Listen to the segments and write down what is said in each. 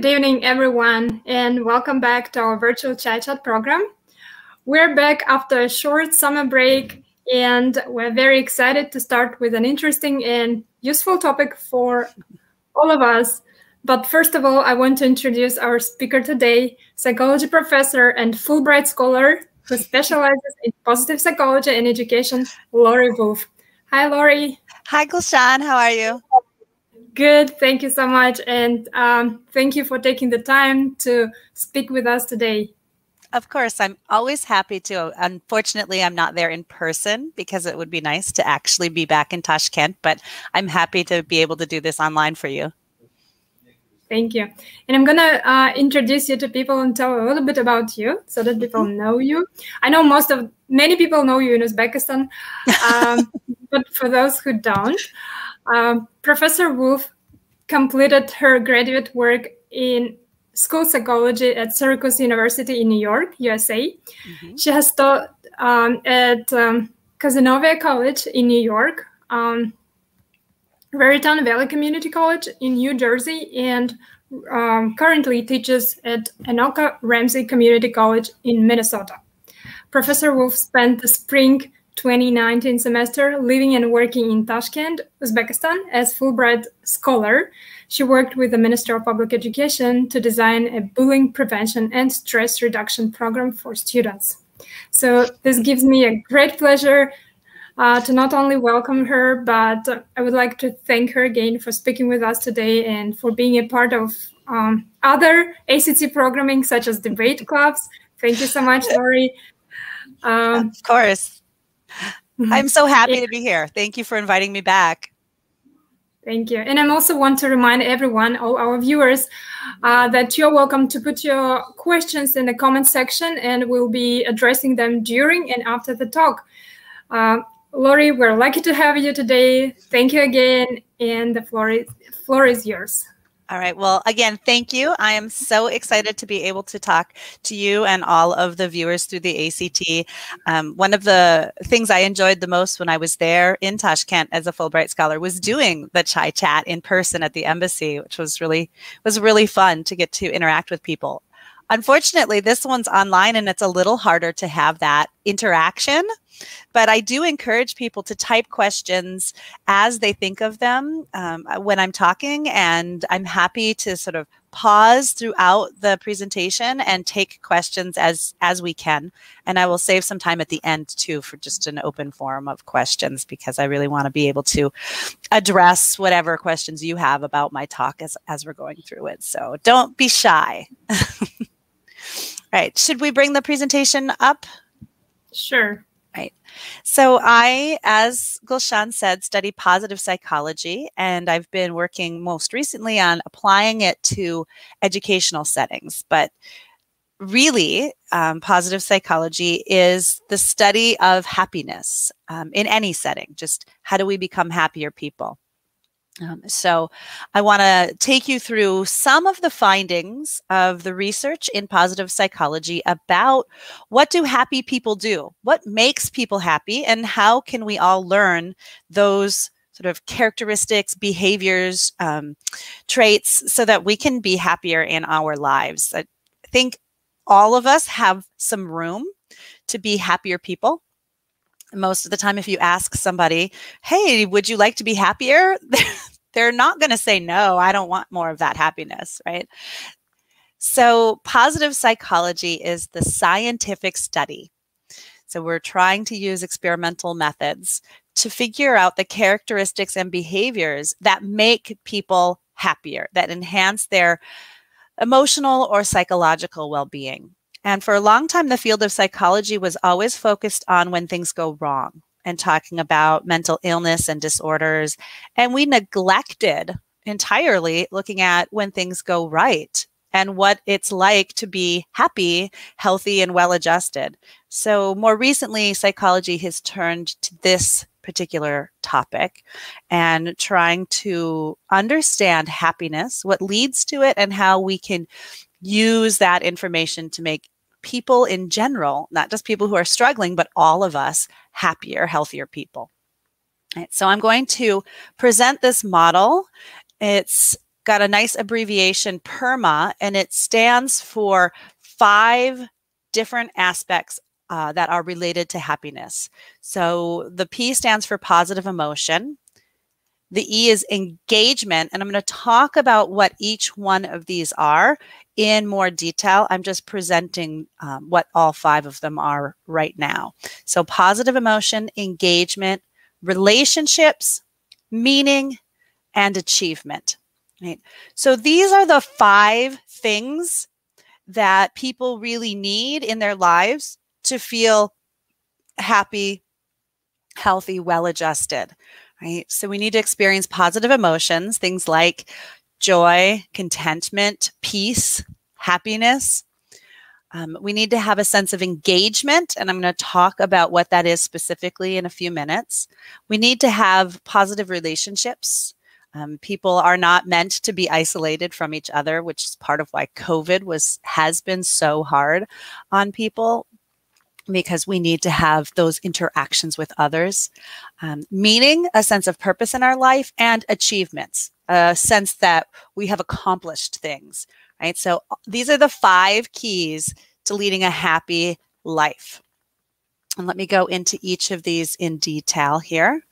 Good evening, everyone, and welcome back to our virtual Chai Chat program. We're back after a short summer break, and we're very excited to start with an interesting and useful topic for all of us. But first of all, I want to introduce our speaker today, psychology professor and Fulbright scholar who specializes in positive psychology and education, Laurie Wolfe. Hi, Laurie. Hi, Gulshan. How are you? Good. Thank you so much. And um, thank you for taking the time to speak with us today. Of course, I'm always happy to. Unfortunately, I'm not there in person because it would be nice to actually be back in Tashkent, but I'm happy to be able to do this online for you. Thank you. And I'm going to uh, introduce you to people and tell a little bit about you so that people mm-hmm. know you. I know most of, many people know you in Uzbekistan, um, but for those who don't, um, Professor Wolfe completed her graduate work in school psychology at Syracuse University in New York, USA. Mm-hmm. She has taught um, at um, Cazenovia College in New York, um, Raritan Valley Community College in New Jersey, and um, currently teaches at Anoka Ramsey Community College in Minnesota. Professor Wolfe spent the spring 2019 semester living and working in Tashkent, Uzbekistan as Fulbright scholar. She worked with the Minister of Public Education to design a bullying prevention and stress reduction program for students. So this gives me a great pleasure uh, to not only welcome her, but I would like to thank her again for speaking with us today and for being a part of um, other ACT programming such as debate clubs. Thank you so much, Laurie. Um, of course. Mm-hmm. I'm so happy to be here. Thank you for inviting me back. Thank you. And I also want to remind everyone, all our viewers, uh, that you're welcome to put your questions in the comment section and we'll be addressing them during and after the talk. Uh, Laurie, we're lucky to have you today. Thank you again. And the floor is, floor is yours. All right. Well, again, thank you. I am so excited to be able to talk to you and all of the viewers through the ACT. Um, one of the things I enjoyed the most when I was there in Tashkent as a Fulbright scholar was doing the chai chat in person at the embassy, which was really was really fun to get to interact with people. Unfortunately, this one's online and it's a little harder to have that interaction. But I do encourage people to type questions as they think of them um, when I'm talking. And I'm happy to sort of pause throughout the presentation and take questions as as we can and i will save some time at the end too for just an open forum of questions because i really want to be able to address whatever questions you have about my talk as as we're going through it so don't be shy right. Should we bring the presentation up? Sure. Right. So I, as Gulshan said, study positive psychology, and I've been working most recently on applying it to educational settings. But really, um, positive psychology is the study of happiness um, in any setting. Just how do we become happier people? Um, so I want to take you through some of the findings of the research in positive psychology about what do happy people do? What makes people happy? And how can we all learn those sort of characteristics, behaviors, um, traits so that we can be happier in our lives? I think all of us have some room to be happier people most of the time if you ask somebody hey would you like to be happier? They're not going to say no i don't want more of that happiness right? So positive psychology is the scientific study. So we're trying to use experimental methods to figure out the characteristics and behaviors that make people happier that enhance their emotional or psychological well-being and for a long time, the field of psychology was always focused on when things go wrong and talking about mental illness and disorders. And we neglected entirely looking at when things go right and what it's like to be happy, healthy, and well adjusted. So, more recently, psychology has turned to this particular topic and trying to understand happiness, what leads to it, and how we can use that information to make people in general, not just people who are struggling, but all of us happier, healthier people. Right, so I'm going to present this model. It's got a nice abbreviation, PERMA, and it stands for five different aspects uh, that are related to happiness. So the P stands for positive emotion. The E is engagement, and I'm going to talk about what each one of these are in more detail. I'm just presenting um, what all five of them are right now. So, positive emotion, engagement, relationships, meaning, and achievement. Right. So, these are the five things that people really need in their lives to feel happy, healthy, well adjusted right? So we need to experience positive emotions, things like joy, contentment, peace, happiness. Um, we need to have a sense of engagement, and I'm going to talk about what that is specifically in a few minutes. We need to have positive relationships. Um, people are not meant to be isolated from each other, which is part of why COVID was has been so hard on people because we need to have those interactions with others, um, meaning a sense of purpose in our life and achievements, a sense that we have accomplished things, right? So uh, these are the five keys to leading a happy life. And let me go into each of these in detail here.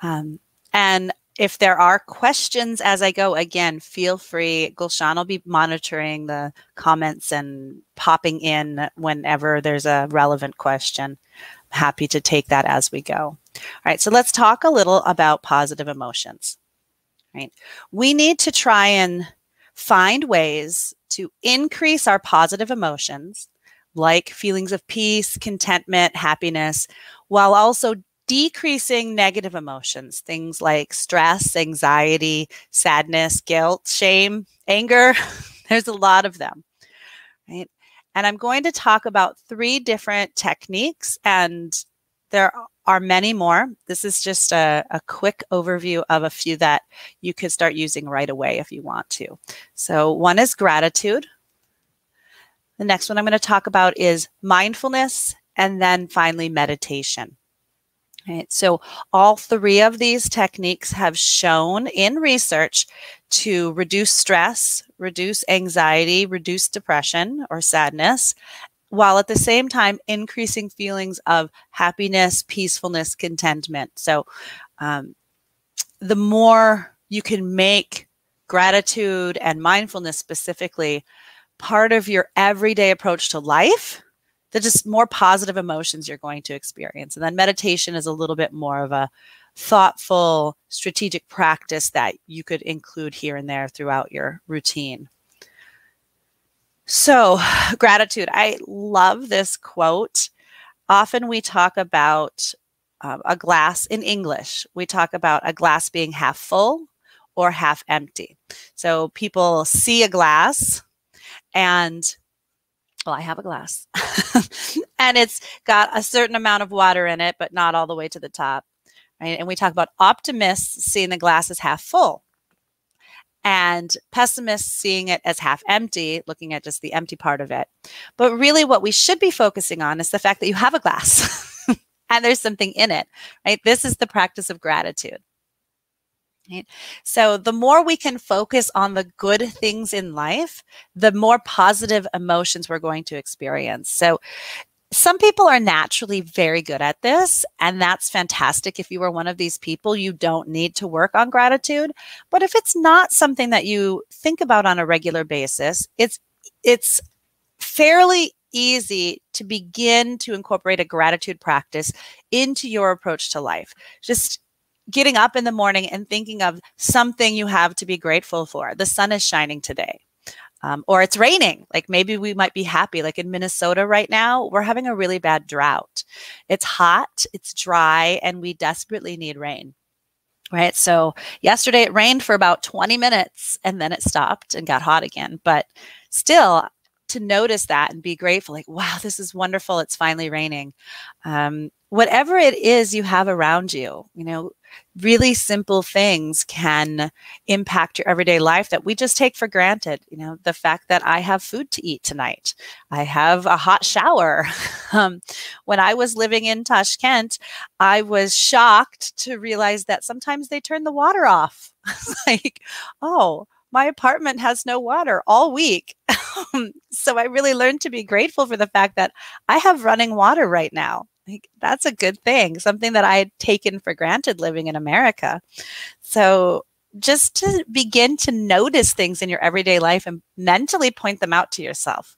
Um, and if there are questions as I go, again, feel free. Gulshan will be monitoring the comments and popping in whenever there's a relevant question. I'm happy to take that as we go. All right, so let's talk a little about positive emotions. Right, we need to try and find ways to increase our positive emotions, like feelings of peace, contentment, happiness, while also decreasing negative emotions, things like stress, anxiety, sadness, guilt, shame, anger. There's a lot of them, right? And I'm going to talk about three different techniques, and there are many more. This is just a, a quick overview of a few that you could start using right away if you want to. So, one is gratitude. The next one I'm going to talk about is mindfulness, and then finally, meditation. Right. So all three of these techniques have shown in research to reduce stress, reduce anxiety, reduce depression or sadness, while at the same time increasing feelings of happiness, peacefulness, contentment. So um, the more you can make gratitude and mindfulness specifically part of your everyday approach to life, the just more positive emotions you're going to experience. And then meditation is a little bit more of a thoughtful, strategic practice that you could include here and there throughout your routine. So, gratitude. I love this quote. Often we talk about um, a glass in English, we talk about a glass being half full or half empty. So, people see a glass and well, I have a glass and it's got a certain amount of water in it, but not all the way to the top. Right? And we talk about optimists seeing the glass as half full and pessimists seeing it as half empty, looking at just the empty part of it. But really, what we should be focusing on is the fact that you have a glass and there's something in it, right? This is the practice of gratitude. Right? So, the more we can focus on the good things in life, the more positive emotions we're going to experience. So, some people are naturally very good at this, and that's fantastic. If you are one of these people, you don't need to work on gratitude. But if it's not something that you think about on a regular basis, it's it's fairly easy to begin to incorporate a gratitude practice into your approach to life. Just getting up in the morning and thinking of something you have to be grateful for. The sun is shining today. Um, or it's raining. Like maybe we might be happy. Like in Minnesota right now, we're having a really bad drought. It's hot, it's dry, and we desperately need rain. Right. So yesterday it rained for about 20 minutes and then it stopped and got hot again. But still, to notice that and be grateful, like, wow, this is wonderful. It's finally raining. Um, whatever it is you have around you, you know, really simple things can impact your everyday life that we just take for granted. You know, the fact that I have food to eat tonight, I have a hot shower. um, when I was living in Tashkent, I was shocked to realize that sometimes they turn the water off. like, oh, my apartment has no water all week. so I really learned to be grateful for the fact that I have running water right now. Like, that's a good thing, something that I had taken for granted living in America. So just to begin to notice things in your everyday life and mentally point them out to yourself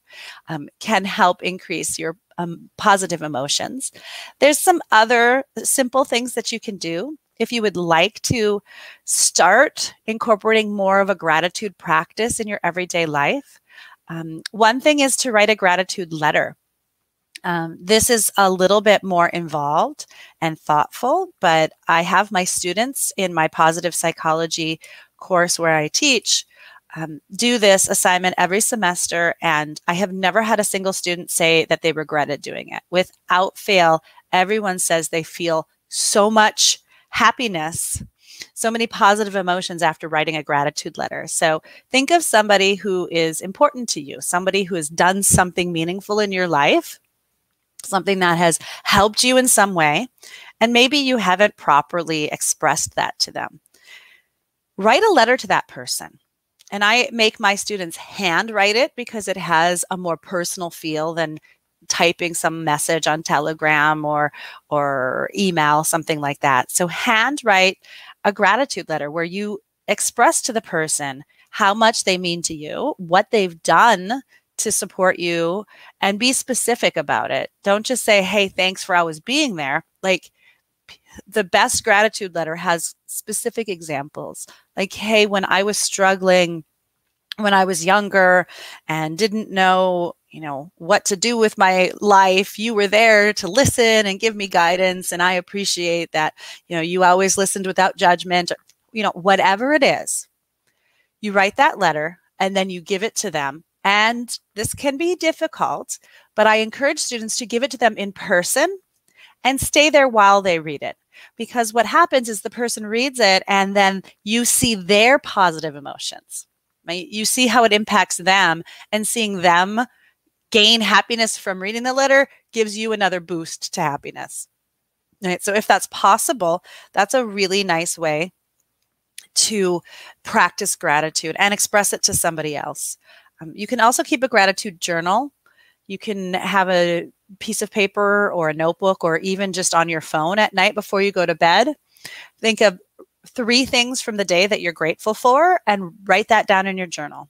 um, can help increase your um, positive emotions. There's some other simple things that you can do if you would like to start incorporating more of a gratitude practice in your everyday life. Um, one thing is to write a gratitude letter. Um, this is a little bit more involved and thoughtful, but I have my students in my positive psychology course where I teach um, do this assignment every semester, and I have never had a single student say that they regretted doing it. Without fail, everyone says they feel so much happiness, so many positive emotions after writing a gratitude letter. So think of somebody who is important to you, somebody who has done something meaningful in your life, something that has helped you in some way, and maybe you haven't properly expressed that to them. Write a letter to that person. And I make my students handwrite it because it has a more personal feel than typing some message on Telegram or or email, something like that. So handwrite a gratitude letter where you express to the person how much they mean to you, what they've done to support you, and be specific about it. Don't just say, hey, thanks for always being there. Like the best gratitude letter has specific examples. Like, hey, when I was struggling when I was younger and didn't know you know, what to do with my life. You were there to listen and give me guidance. And I appreciate that, you know, you always listened without judgment, you know, whatever it is. You write that letter and then you give it to them. And this can be difficult, but I encourage students to give it to them in person and stay there while they read it. Because what happens is the person reads it and then you see their positive emotions. Right? You see how it impacts them and seeing them gain happiness from reading the letter gives you another boost to happiness. Right? So if that's possible, that's a really nice way to practice gratitude and express it to somebody else. Um, you can also keep a gratitude journal. You can have a piece of paper or a notebook or even just on your phone at night before you go to bed. Think of three things from the day that you're grateful for and write that down in your journal.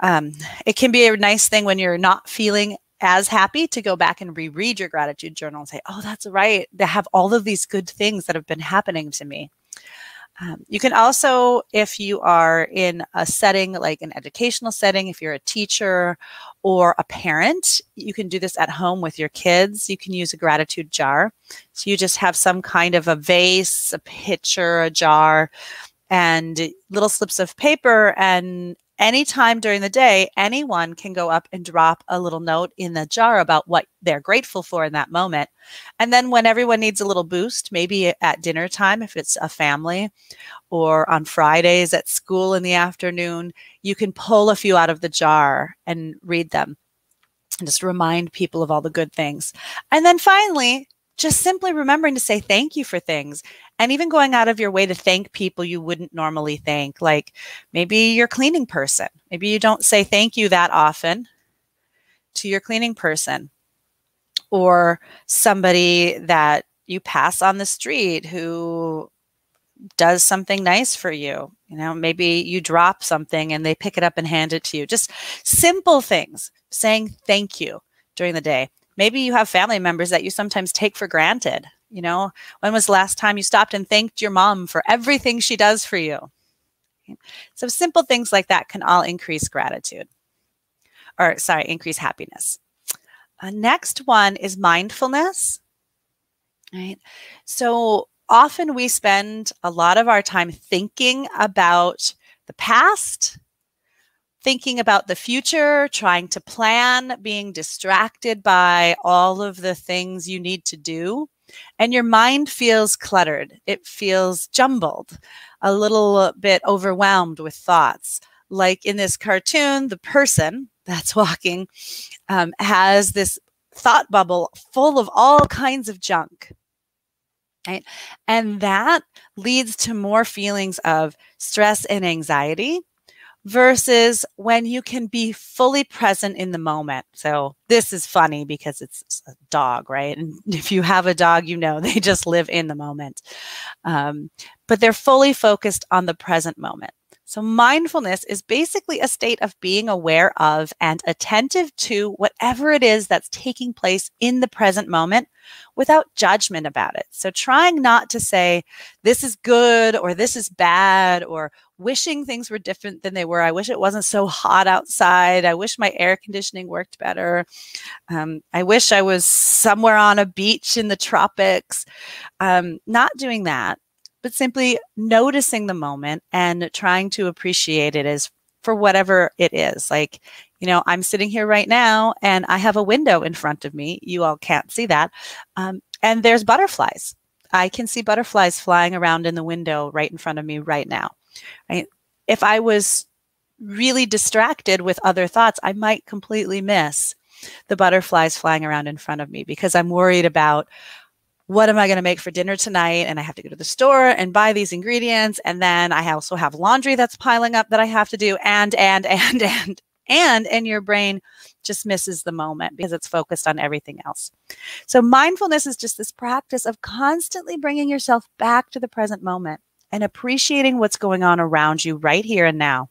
Um, it can be a nice thing when you're not feeling as happy to go back and reread your gratitude journal and say, oh, that's right. They have all of these good things that have been happening to me. Um, you can also, if you are in a setting like an educational setting, if you're a teacher or a parent, you can do this at home with your kids. You can use a gratitude jar. So you just have some kind of a vase, a pitcher, a jar, and little slips of paper and anytime during the day, anyone can go up and drop a little note in the jar about what they're grateful for in that moment. And then when everyone needs a little boost, maybe at dinner time, if it's a family, or on Fridays at school in the afternoon, you can pull a few out of the jar and read them and just remind people of all the good things. And then finally, just simply remembering to say thank you for things and even going out of your way to thank people you wouldn't normally thank like maybe your cleaning person. Maybe you don't say thank you that often to your cleaning person. Or somebody that you pass on the street who does something nice for you. You know maybe you drop something and they pick it up and hand it to you. Just simple things. Saying thank you during the day. Maybe you have family members that you sometimes take for granted. You know, when was the last time you stopped and thanked your mom for everything she does for you? So simple things like that can all increase gratitude or sorry, increase happiness. Uh, next one is mindfulness. Right. So often we spend a lot of our time thinking about the past thinking about the future, trying to plan, being distracted by all of the things you need to do. And your mind feels cluttered. It feels jumbled, a little bit overwhelmed with thoughts. Like in this cartoon, the person that's walking um, has this thought bubble full of all kinds of junk. Right? And that leads to more feelings of stress and anxiety versus when you can be fully present in the moment. So this is funny because it's a dog, right? And if you have a dog, you know they just live in the moment. Um, but they're fully focused on the present moment. So, mindfulness is basically a state of being aware of and attentive to whatever it is that's taking place in the present moment without judgment about it. So, trying not to say, this is good or this is bad or wishing things were different than they were. I wish it wasn't so hot outside. I wish my air conditioning worked better. Um, I wish I was somewhere on a beach in the tropics. Um, not doing that but simply noticing the moment and trying to appreciate it as for whatever it is. Like, you know, I'm sitting here right now and I have a window in front of me. You all can't see that. Um, and there's butterflies. I can see butterflies flying around in the window right in front of me right now. Right? If I was really distracted with other thoughts, I might completely miss the butterflies flying around in front of me because I'm worried about what am I going to make for dinner tonight? And I have to go to the store and buy these ingredients. And then I also have laundry that's piling up that I have to do. And, and, and, and, and, and your brain just misses the moment because it's focused on everything else. So mindfulness is just this practice of constantly bringing yourself back to the present moment and appreciating what's going on around you right here and now.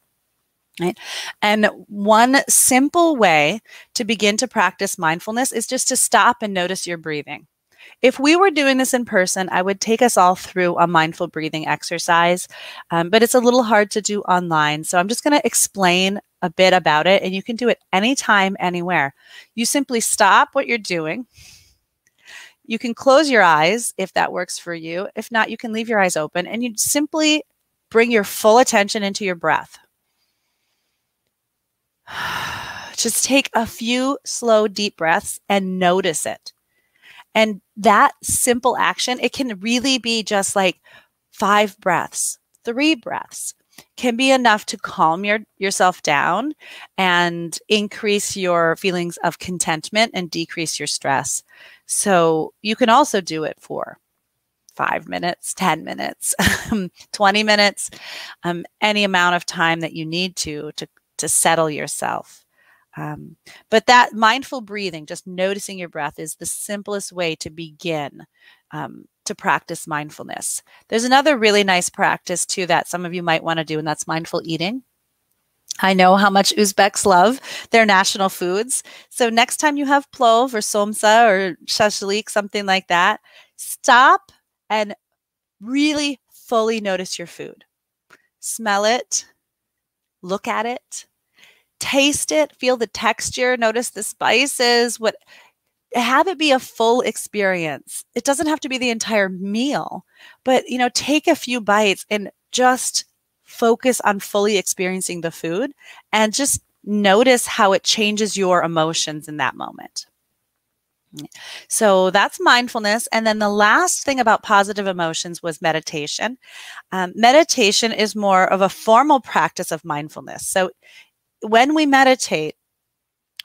Right? And one simple way to begin to practice mindfulness is just to stop and notice your breathing. If we were doing this in person, I would take us all through a mindful breathing exercise, um, but it's a little hard to do online. So I'm just going to explain a bit about it, and you can do it anytime, anywhere. You simply stop what you're doing. You can close your eyes if that works for you. If not, you can leave your eyes open and you simply bring your full attention into your breath. Just take a few slow, deep breaths and notice it. And that simple action, it can really be just like five breaths, three breaths can be enough to calm your, yourself down and increase your feelings of contentment and decrease your stress. So you can also do it for five minutes, 10 minutes, 20 minutes, um, any amount of time that you need to, to, to settle yourself. Um, but that mindful breathing, just noticing your breath, is the simplest way to begin um, to practice mindfulness. There's another really nice practice too that some of you might want to do, and that's mindful eating. I know how much Uzbeks love their national foods. So next time you have plov or somsa or shashlik, something like that, stop and really fully notice your food. Smell it, look at it, taste it, feel the texture, notice the spices, what have it be a full experience. It doesn't have to be the entire meal, but you know, take a few bites and just focus on fully experiencing the food and just notice how it changes your emotions in that moment. So that's mindfulness. And then the last thing about positive emotions was meditation. Um, meditation is more of a formal practice of mindfulness. So when we meditate,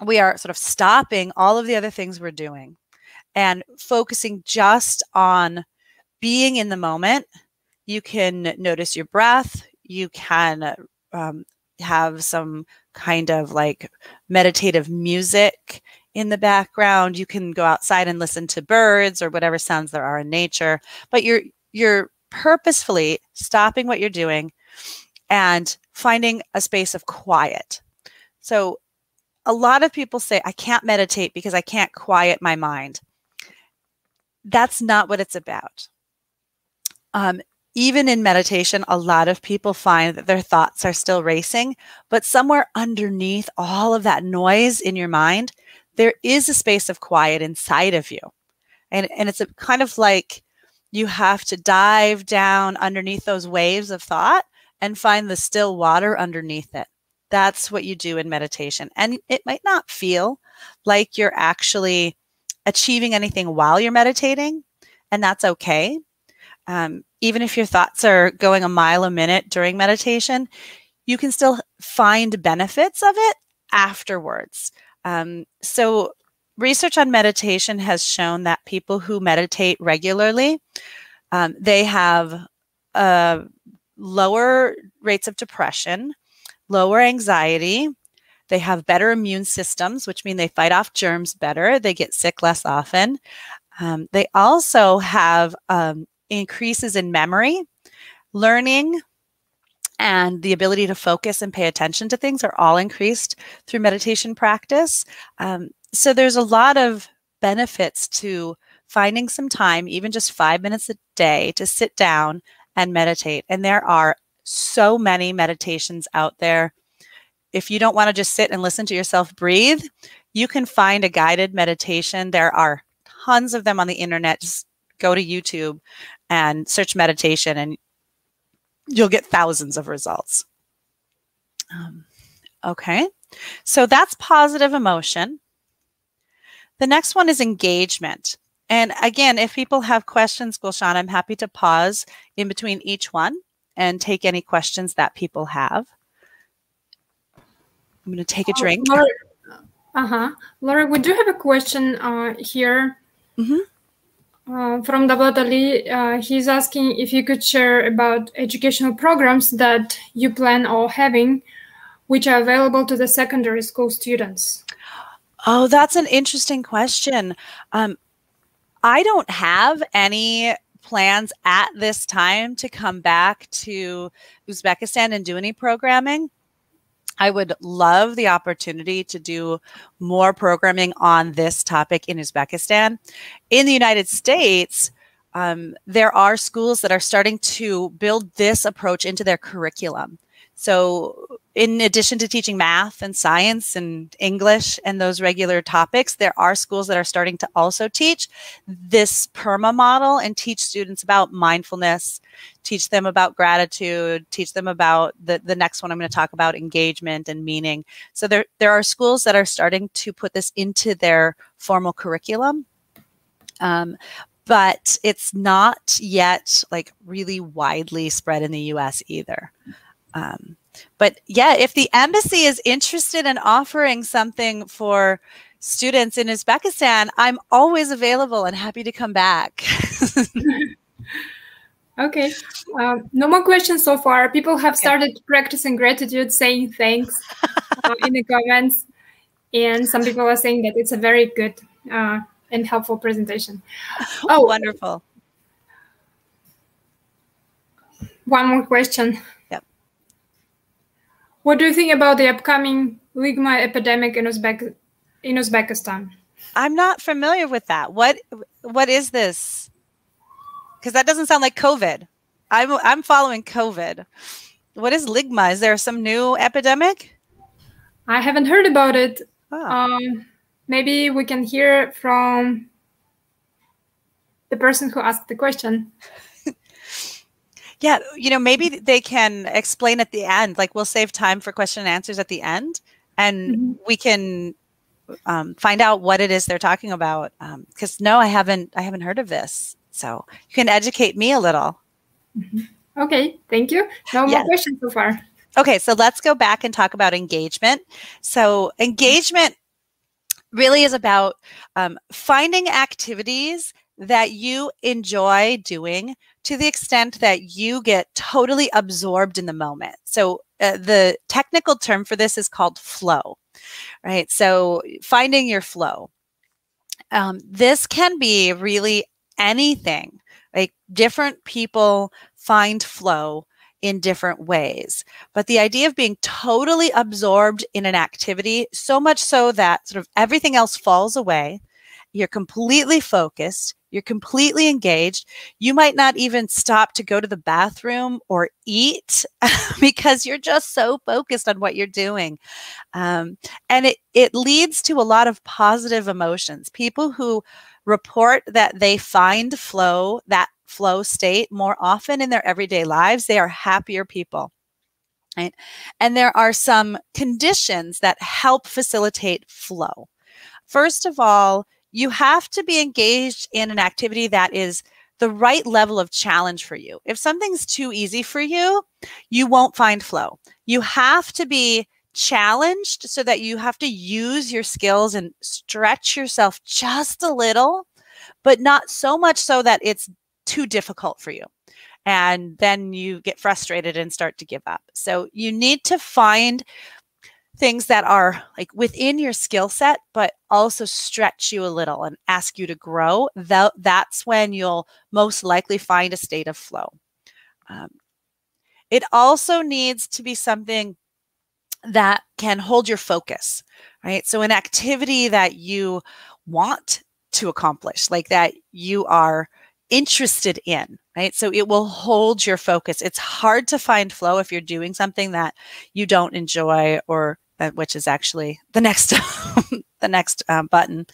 we are sort of stopping all of the other things we're doing and focusing just on being in the moment. You can notice your breath. You can um, have some kind of like meditative music in the background. You can go outside and listen to birds or whatever sounds there are in nature, but you're you're purposefully stopping what you're doing and finding a space of quiet. So a lot of people say, I can't meditate because I can't quiet my mind. That's not what it's about. Um, even in meditation, a lot of people find that their thoughts are still racing, but somewhere underneath all of that noise in your mind, there is a space of quiet inside of you. And, and it's a kind of like you have to dive down underneath those waves of thought and find the still water underneath it. That's what you do in meditation. And it might not feel like you're actually achieving anything while you're meditating, and that's okay. Um, even if your thoughts are going a mile a minute during meditation, you can still find benefits of it afterwards. Um, so, research on meditation has shown that people who meditate regularly, um, they have uh, lower rates of depression, lower anxiety, they have better immune systems, which mean they fight off germs better, they get sick less often. Um, they also have um, increases in memory, learning, and the ability to focus and pay attention to things are all increased through meditation practice. Um, so there's a lot of benefits to finding some time, even just five minutes a day, to sit down and meditate. And there are so many meditations out there. If you don't want to just sit and listen to yourself breathe, you can find a guided meditation. There are tons of them on the internet. Just go to YouTube and search meditation, and you'll get thousands of results. Um, okay, so that's positive emotion. The next one is engagement. And again, if people have questions, Gulshan, I'm happy to pause in between each one and take any questions that people have. I'm going to take a oh, drink. Laura, uh-huh. Laura, we do have a question uh, here. Mm-hmm. Uh, from Dablat Ali, uh, he's asking if you could share about educational programs that you plan or having, which are available to the secondary school students. Oh, that's an interesting question. Um, I don't have any plans at this time to come back to Uzbekistan and do any programming. I would love the opportunity to do more programming on this topic in Uzbekistan. In the United States, um, there are schools that are starting to build this approach into their curriculum. So, in addition to teaching math and science and English and those regular topics, there are schools that are starting to also teach this PERMA model and teach students about mindfulness, teach them about gratitude, teach them about the, the next one I'm going to talk about engagement and meaning. So, there, there are schools that are starting to put this into their formal curriculum. Um, but it's not yet like really widely spread in the US either. Um, but yeah, if the embassy is interested in offering something for students in Uzbekistan, I'm always available and happy to come back. okay. Um, no more questions so far. People have started practicing gratitude, saying thanks uh, in the comments. And some people are saying that it's a very good uh, and helpful presentation. Oh, wonderful. One more question. What do you think about the upcoming ligma epidemic in, Uzbek in Uzbekistan? I'm not familiar with that. What what is this? Because that doesn't sound like COVID. I'm I'm following COVID. What is ligma? Is there some new epidemic? I haven't heard about it. Oh. Um, maybe we can hear from the person who asked the question. Yeah, you know, maybe they can explain at the end. Like we'll save time for question and answers at the end, and mm-hmm. we can um, find out what it is they're talking about. Because um, no, I haven't. I haven't heard of this. So you can educate me a little. Mm-hmm. Okay, thank you. No more questions so far. Okay, so let's go back and talk about engagement. So engagement really is about um, finding activities that you enjoy doing to the extent that you get totally absorbed in the moment. So uh, the technical term for this is called flow, right? So finding your flow. Um, this can be really anything. Like different people find flow in different ways. But the idea of being totally absorbed in an activity, so much so that sort of everything else falls away, you're completely focused, you're completely engaged. You might not even stop to go to the bathroom or eat because you're just so focused on what you're doing. Um, and it, it leads to a lot of positive emotions. People who report that they find flow, that flow state more often in their everyday lives, they are happier people. Right? And there are some conditions that help facilitate flow. First of all, you have to be engaged in an activity that is the right level of challenge for you. If something's too easy for you, you won't find flow. You have to be challenged so that you have to use your skills and stretch yourself just a little, but not so much so that it's too difficult for you. and then you get frustrated and start to give up. So you need to find things that are like within your skill set, but also stretch you a little and ask you to grow. That, that's when you'll most likely find a state of flow. Um, it also needs to be something that can hold your focus, right? So, an activity that you want to accomplish, like that you are interested in, right? So it will hold your focus. It's hard to find flow if you're doing something that you don't enjoy or which is actually the next the next um, button,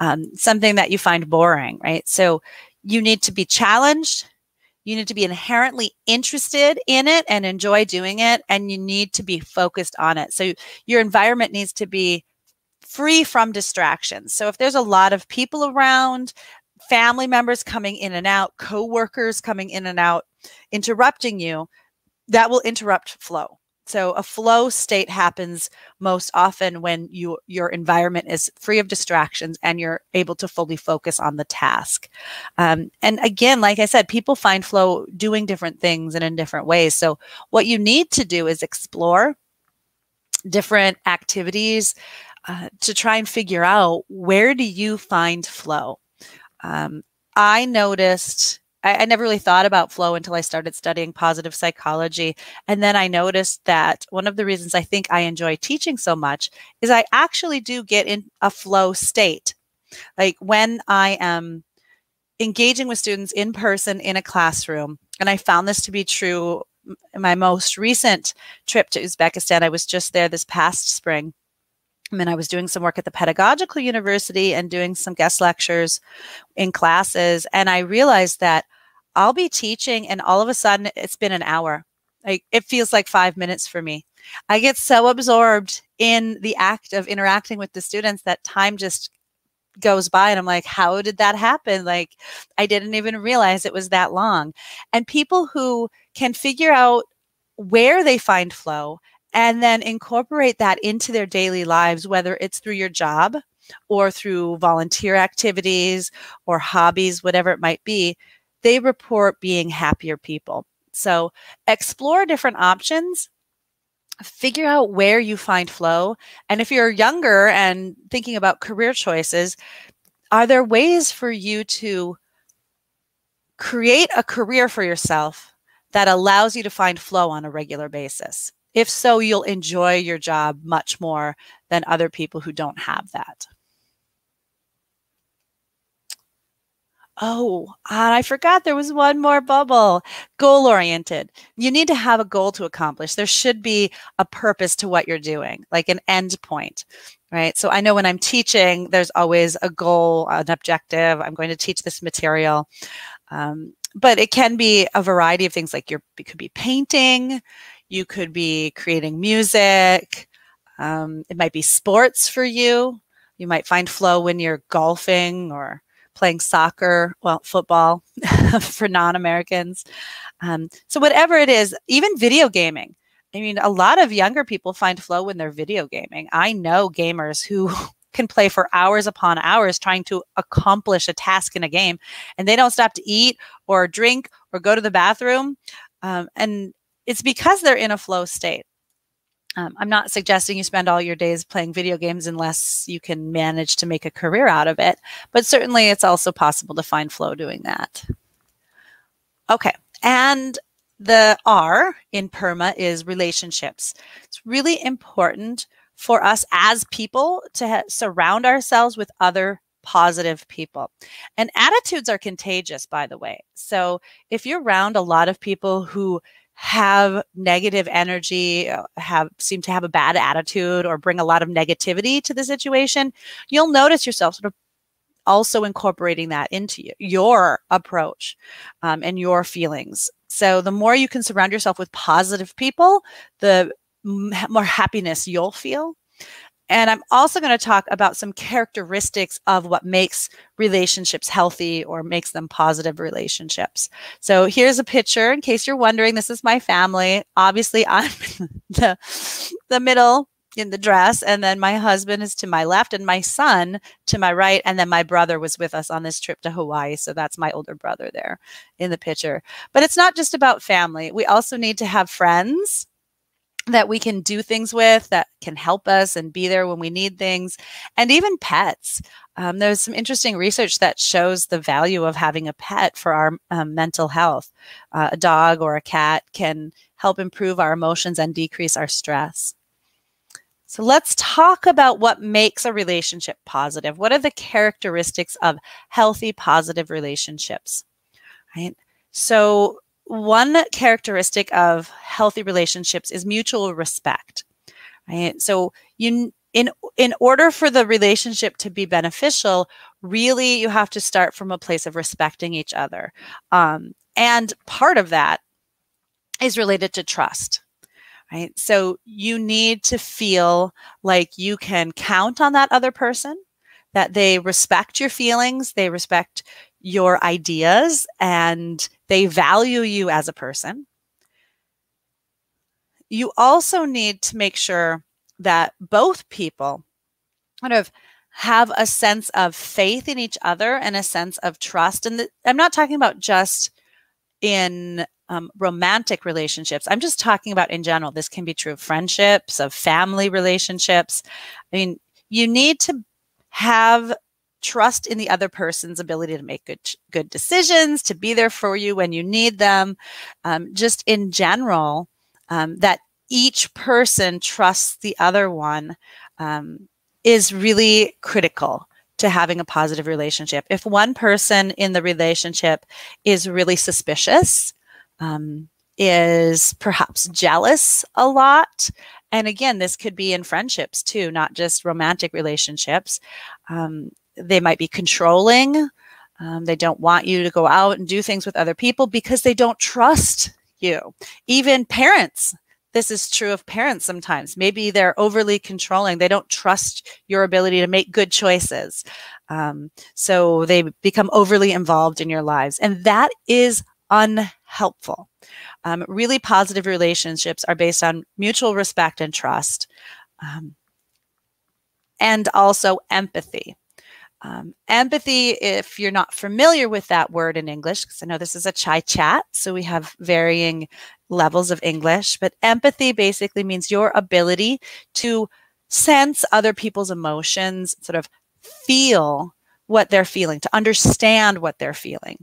um, something that you find boring, right? So you need to be challenged. You need to be inherently interested in it and enjoy doing it, and you need to be focused on it. So your environment needs to be free from distractions. So if there's a lot of people around, family members coming in and out, coworkers coming in and out, interrupting you, that will interrupt flow. So a flow state happens most often when you your environment is free of distractions and you're able to fully focus on the task. Um, and again, like I said, people find flow doing different things and in different ways. So what you need to do is explore different activities uh, to try and figure out where do you find flow. Um, I noticed I, I, never really thought about flow until I started studying positive psychology. And then I noticed that one of the reasons I think I enjoy teaching so much is I actually do get in a flow state. Like when I am engaging with students in person in a classroom, and I found this to be true in my most recent trip to Uzbekistan. I was just there this past spring. I mean, I was doing some work at the Pedagogical University and doing some guest lectures in classes. And I realized that I'll be teaching and all of a sudden it's been an hour. Like it feels like five minutes for me. I get so absorbed in the act of interacting with the students that time just goes by and I'm like, how did that happen? Like, I didn't even realize it was that long. And people who can figure out where they find flow and then incorporate that into their daily lives, whether it's through your job or through volunteer activities or hobbies, whatever it might be, they report being happier people. So explore different options. Figure out where you find flow. And if you're younger and thinking about career choices, are there ways for you to create a career for yourself that allows you to find flow on a regular basis? If so, you'll enjoy your job much more than other people who don't have that. Oh, I forgot there was one more bubble. Goal oriented. You need to have a goal to accomplish. There should be a purpose to what you're doing, like an end point, right? So I know when I'm teaching, there's always a goal, an objective. I'm going to teach this material. Um, but it can be a variety of things like you could be painting, you could be creating music. Um, it might be sports for you. You might find flow when you're golfing or playing soccer, well, football for non Americans. Um, so, whatever it is, even video gaming. I mean, a lot of younger people find flow when they're video gaming. I know gamers who can play for hours upon hours trying to accomplish a task in a game, and they don't stop to eat or drink or go to the bathroom. Um, and it's because they're in a flow state. Um, I'm not suggesting you spend all your days playing video games unless you can manage to make a career out of it, but certainly it's also possible to find flow doing that. Okay, and the R in PERMA is relationships. It's really important for us as people to surround ourselves with other positive people. And attitudes are contagious, by the way. So if you're around a lot of people who have negative energy, uh, have seem to have a bad attitude or bring a lot of negativity to the situation, you'll notice yourself sort of also incorporating that into you, your approach um, and your feelings. So the more you can surround yourself with positive people, the more happiness you'll feel. And I'm also going to talk about some characteristics of what makes relationships healthy or makes them positive relationships. So here's a picture in case you're wondering. This is my family. Obviously, I'm the, the middle in the dress and then my husband is to my left and my son to my right and then my brother was with us on this trip to Hawaii so that's my older brother there in the picture but it's not just about family we also need to have friends that we can do things with that can help us and be there when we need things and even pets um, there's some interesting research that shows the value of having a pet for our um, mental health uh, a dog or a cat can help improve our emotions and decrease our stress so let's talk about what makes a relationship positive. What are the characteristics of healthy, positive relationships? Right. So one characteristic of healthy relationships is mutual respect. Right. So you in in order for the relationship to be beneficial, really you have to start from a place of respecting each other. Um, and part of that is related to trust right? So you need to feel like you can count on that other person, that they respect your feelings, they respect your ideas, and they value you as a person. You also need to make sure that both people kind of have a sense of faith in each other and a sense of trust. And the, I'm not talking about just in um, romantic relationships. I'm just talking about in general. This can be true of friendships, of family relationships. I mean, you need to have trust in the other person's ability to make good good decisions, to be there for you when you need them. Um, just in general, um, that each person trusts the other one um, is really critical to having a positive relationship. If one person in the relationship is really suspicious, um, is perhaps jealous a lot. And again, this could be in friendships too, not just romantic relationships. Um, they might be controlling. Um, they don't want you to go out and do things with other people because they don't trust you. Even parents, this is true of parents sometimes. Maybe they're overly controlling. They don't trust your ability to make good choices. Um, so they become overly involved in your lives. And that is unhelpful. Um, really positive relationships are based on mutual respect and trust, um, and also empathy. Um, empathy, if you're not familiar with that word in English, because I know this is a chai chat, so we have varying levels of English, but empathy basically means your ability to sense other people's emotions, sort of feel what they're feeling, to understand what they're feeling,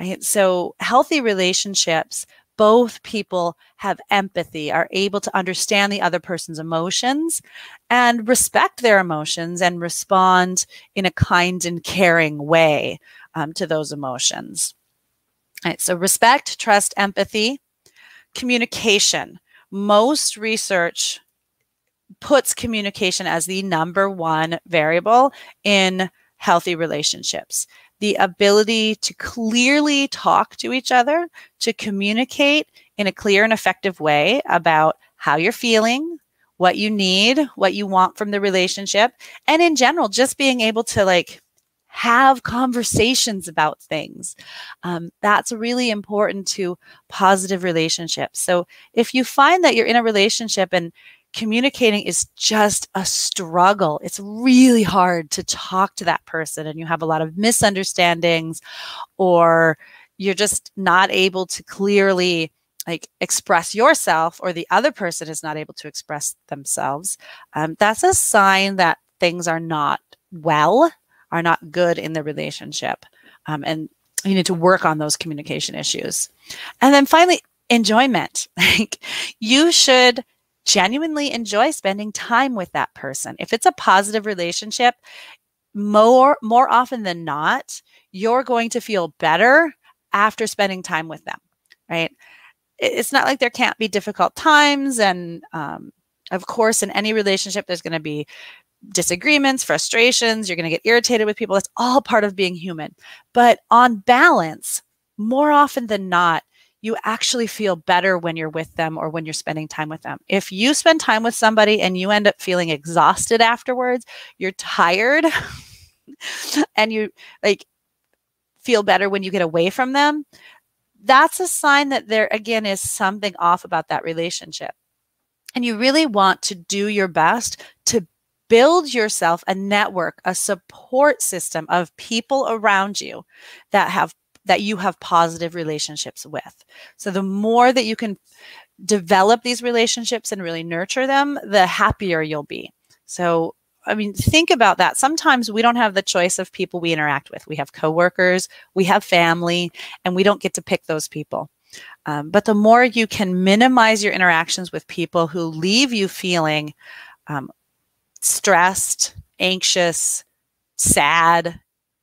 right? So healthy relationships, both people have empathy, are able to understand the other person's emotions and respect their emotions and respond in a kind and caring way um, to those emotions. All right, so respect, trust, empathy, communication. Most research puts communication as the number one variable in healthy relationships. The ability to clearly talk to each other, to communicate in a clear and effective way about how you're feeling, what you need, what you want from the relationship, and in general, just being able to like have conversations about things. Um, that's really important to positive relationships. So if you find that you're in a relationship and communicating is just a struggle. It's really hard to talk to that person and you have a lot of misunderstandings or you're just not able to clearly like express yourself or the other person is not able to express themselves. Um, that's a sign that things are not well, are not good in the relationship. Um, and you need to work on those communication issues. And then finally, enjoyment. Like you should genuinely enjoy spending time with that person. If it's a positive relationship, more more often than not, you're going to feel better after spending time with them, right? It's not like there can't be difficult times, and um, of course, in any relationship, there's going to be disagreements, frustrations. You're going to get irritated with people. That's all part of being human. But on balance, more often than not, you actually feel better when you're with them or when you're spending time with them. If you spend time with somebody and you end up feeling exhausted afterwards, you're tired and you like feel better when you get away from them, that's a sign that there again is something off about that relationship. And you really want to do your best to build yourself a network, a support system of people around you that have that you have positive relationships with. So the more that you can develop these relationships and really nurture them, the happier you'll be. So I mean, think about that. Sometimes we don't have the choice of people we interact with. We have coworkers, we have family, and we don't get to pick those people. Um, but the more you can minimize your interactions with people who leave you feeling um, stressed, anxious, sad,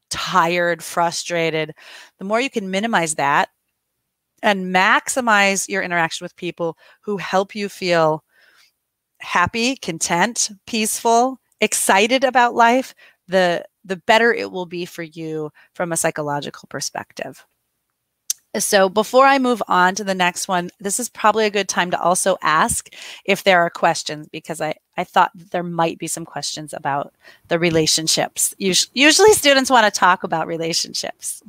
tired, frustrated, the more you can minimize that and maximize your interaction with people who help you feel happy, content, peaceful, excited about life, the the better it will be for you from a psychological perspective. So before I move on to the next one, this is probably a good time to also ask if there are questions because I, I thought there might be some questions about the relationships. Usually students want to talk about relationships.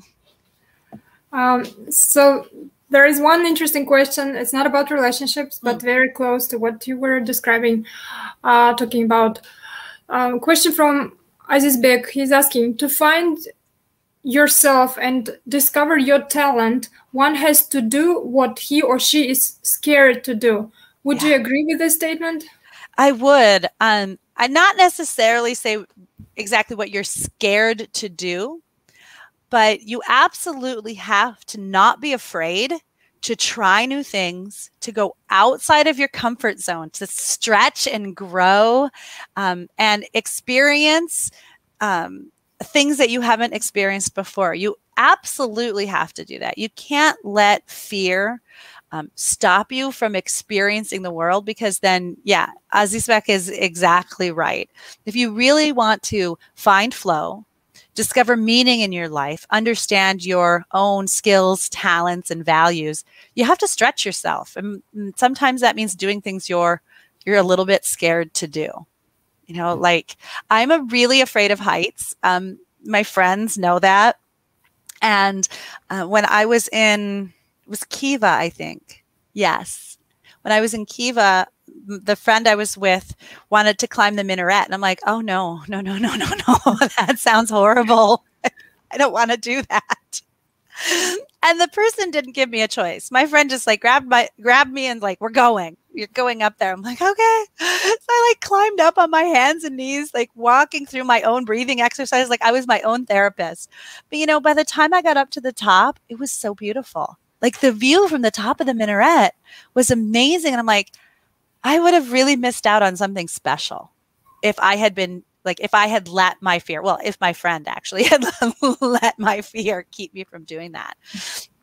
Um, so there is one interesting question. It's not about relationships, but mm. very close to what you were describing, uh, talking about. Um, question from Azizbek. He's asking to find yourself and discover your talent, one has to do what he or she is scared to do. Would yeah. you agree with this statement? I would. Um, I not necessarily say exactly what you're scared to do, but you absolutely have to not be afraid to try new things, to go outside of your comfort zone, to stretch and grow um, and experience um, things that you haven't experienced before. You absolutely have to do that. You can't let fear um, stop you from experiencing the world because then, yeah, Azizbek is exactly right. If you really want to find flow, discover meaning in your life, understand your own skills, talents, and values, you have to stretch yourself. And sometimes that means doing things you're you're a little bit scared to do. You know, like I'm a really afraid of heights. Um, my friends know that. And uh, when I was in, was Khiva, I think. Yes. When I was in Khiva, the friend I was with wanted to climb the minaret. And I'm like, oh, no, no, no, no, no, no. that sounds horrible. I don't want to do that and the person didn't give me a choice. My friend just like grabbed my grabbed me and like, we're going. You're going up there. I'm like, okay. So I like climbed up on my hands and knees, like walking through my own breathing exercise, like I was my own therapist. But you know, by the time I got up to the top, it was so beautiful. Like the view from the top of the minaret was amazing. And I'm like, I would have really missed out on something special if I had been like if I had let my fear, well, if my friend actually had let my fear keep me from doing that.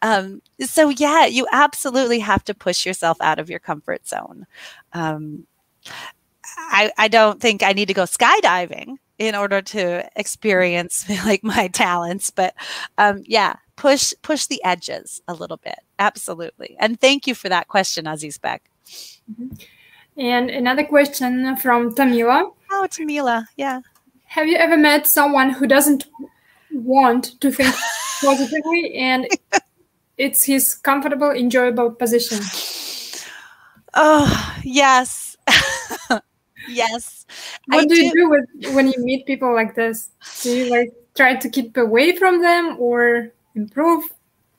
Um, so yeah, you absolutely have to push yourself out of your comfort zone. Um, I, I don't think I need to go skydiving in order to experience like my talents, but um, yeah, push push the edges a little bit. Absolutely. And thank you for that question, Azizbek. Mm-hmm. And another question from Tamila. Oh, Tamila, yeah. Have you ever met someone who doesn't want to think positively and it's his comfortable, enjoyable position? Oh, yes. Yes. What do, do you do with, when you meet people like this? Do you like try to keep away from them or improve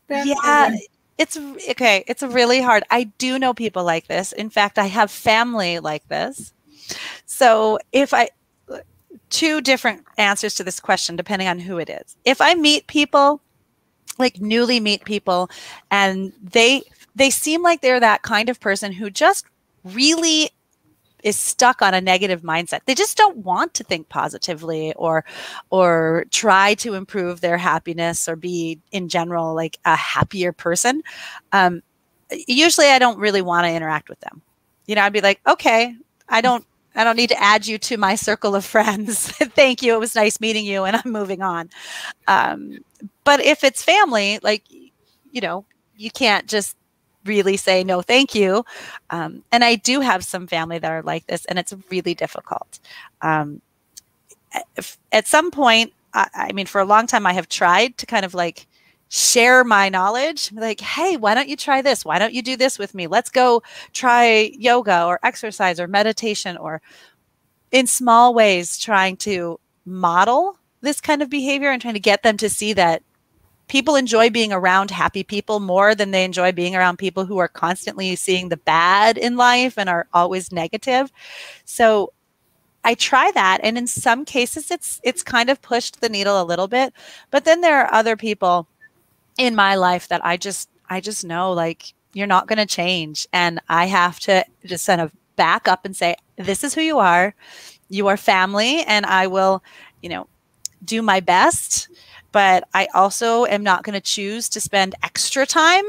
them? Yeah it's okay. It's really hard. I do know people like this. In fact, I have family like this. So if I, two different answers to this question, depending on who it is. If I meet people, like newly meet people, and they they seem like they're that kind of person who just really is stuck on a negative mindset. They just don't want to think positively or or try to improve their happiness or be in general like a happier person. Um, usually I don't really want to interact with them. You know, I'd be like, okay, I don't I don't need to add you to my circle of friends. Thank you. It was nice meeting you and I'm moving on. Um, but if it's family, like you know, you can't just really say no thank you. Um, and i do have some family that are like this and it's really difficult. Um, if, at some point I, I, mean for a long time i have tried to kind of like share my knowledge like hey why don't you try this? Why don't you do this with me? Let's go try yoga or exercise or meditation or in small ways trying to model this kind of behavior and trying to get them to see that people enjoy being around happy people more than they enjoy being around people who are constantly seeing the bad in life and are always negative. So I try that and in some cases it's it's kind of pushed the needle a little bit, but then there are other people in my life that I just I just know like you're not going to change and I have to just kind of back up and say this is who you are. You are family and I will, you know, do my best but I also am not going to choose to spend extra time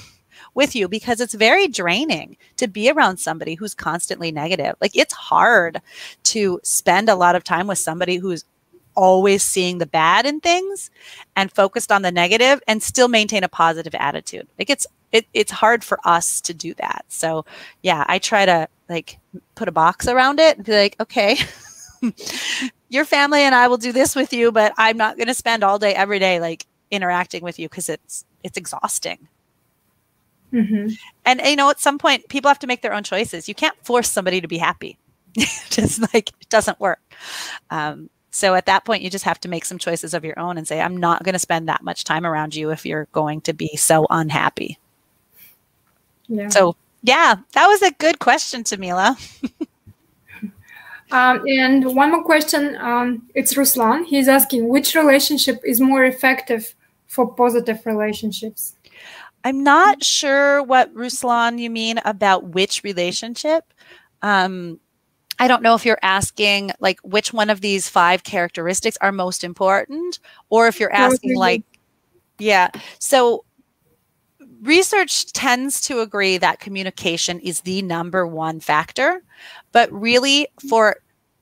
with you because it's very draining to be around somebody who's constantly negative. Like it's hard to spend a lot of time with somebody who's always seeing the bad in things and focused on the negative and still maintain a positive attitude. Like it's it, it's hard for us to do that. So yeah, I try to like put a box around it and be like, okay, your family and I will do this with you, but I'm not going to spend all day, every day, like interacting with you because it's it's exhausting. Mm-hmm. And you know, at some point, people have to make their own choices. You can't force somebody to be happy. just like it doesn't work. Um, so at that point, you just have to make some choices of your own and say, I'm not going to spend that much time around you if you're going to be so unhappy. Yeah. So yeah, that was a good question, Tamila. Um, and one more question. Um, it's Ruslan. He's asking which relationship is more effective for positive relationships? I'm not sure what Ruslan you mean about which relationship. Um, I don't know if you're asking like which one of these five characteristics are most important, or if you're asking like, yeah. So research tends to agree that communication is the number one factor but really for